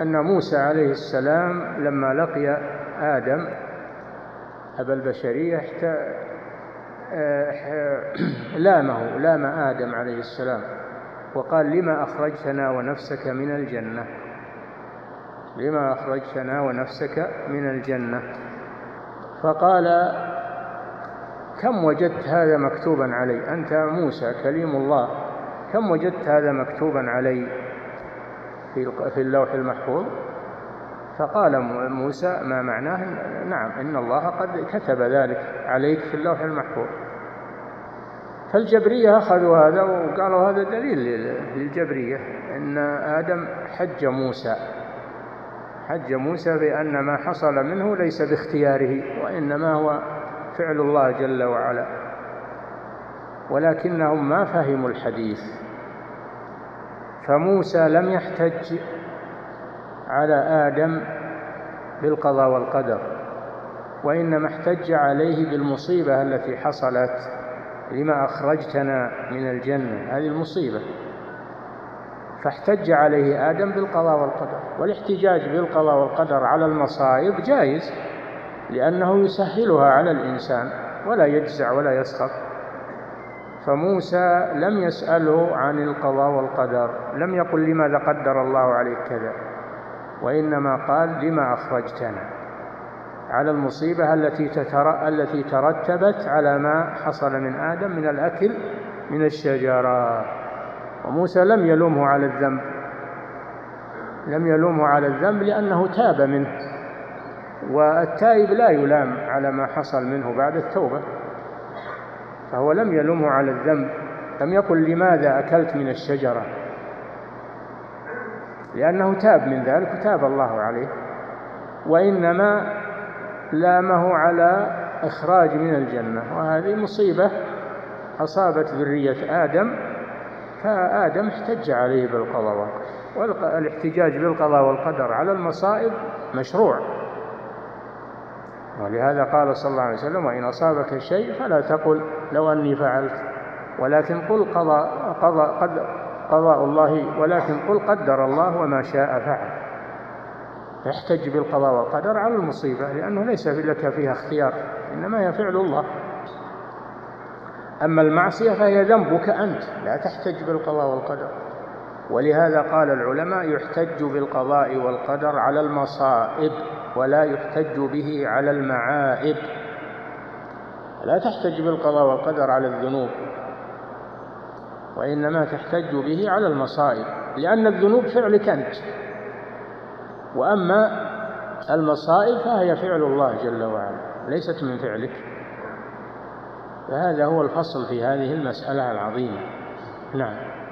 أن موسى عليه السلام لما لقي آدم أبا البشرية لامه لام آدم عليه السلام وقال لما أخرجتنا ونفسك من الجنة؟ لما أخرجتنا ونفسك من الجنة؟ فقال كم وجدت هذا مكتوبا علي؟ أنت موسى كليم الله كم وجدت هذا مكتوبا علي؟ في اللوح المحفوظ. فقال موسى ما معناه؟ نعم إن الله قد كتب ذلك عليك في اللوح المحفوظ. فالجبرية أخذوا هذا وقالوا هذا دليل للجبرية أن آدم حج موسى. حج موسى بأن ما حصل منه ليس باختياره وإنما هو فعل الله جل وعلا. ولكنهم ما فهموا الحديث. فموسى لم يحتج على آدم بالقضاء والقدر وإنما احتج عليه بالمصيبة التي حصلت لما أخرجتنا من الجنة. هذه المصيبة. فاحتج عليه آدم بالقضاء والقدر والاحتجاج بالقضاء والقدر على المصائب جائز لأنه يسهلها على الإنسان ولا يجزع ولا يسخط. فموسى لم يسأله عن القضاء والقدر لم يقل لماذا قدر الله عليك كذا وإنما قال لما أخرجتنا. على المصيبة التي تتر... التي ترتبت على ما حصل من آدم من الأكل من الشجرة. وموسى لم يلومه على الذنب لم يلومه على الذنب لأنه تاب منه والتائب لا يلام على ما حصل منه بعد التوبة. فهو لم يلومه على الذنب. لم يقل لماذا أكلت من الشجرة؟ لأنه تاب من ذلك وتاب الله عليه. وإنما لامه على إخراج من الجنة. وهذه مصيبة أصابت ذرية آدم فآدم احتج عليه بالقضاء. والاحتجاج بالقضاء والقدر على المصائب مشروع. ولهذا قال صلى الله عليه وسلم وإن أصابك شيء فلا تقل لو أني فعلت. ولكن قل قضى قضى قد قضاء الله ولكن قل قدر الله وما شاء فعل. احتج بالقضاء والقدر على المصيبة لأنه ليس لك فيها اختيار إنما هي فعل الله. أما المعصية فهي ذنبك أنت لا تحتج بالقضاء والقدر. ولهذا قال العلماء يحتج بالقضاء والقدر على المصائب. ولا يحتج به على المعائب لا تحتج بالقضاء والقدر على الذنوب وإنما تحتج به على المصائب لأن الذنوب فعلك أنت. وأما المصائب فهي فعل الله جل وعلا ليست من فعلك. فهذا هو الفصل في هذه المسألة العظيمة. نعم.